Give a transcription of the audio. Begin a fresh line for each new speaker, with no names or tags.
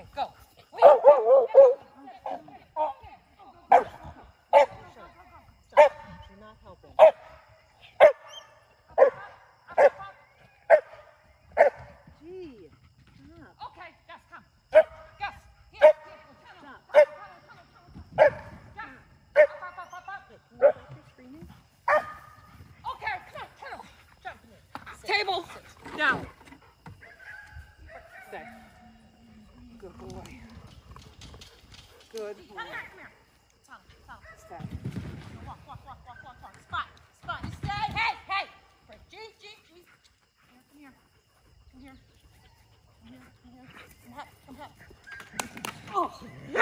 Okay, go. Wait. You're
not
Good boy. Good boy. Come here,
come here. Tom, Stop. Walk, walk, walk, walk, walk, walk. Spot, spot. Stay. Hey, hey. G, G, G. Come here, come here. Come here, come here. Come here, come here. Come here. Oh.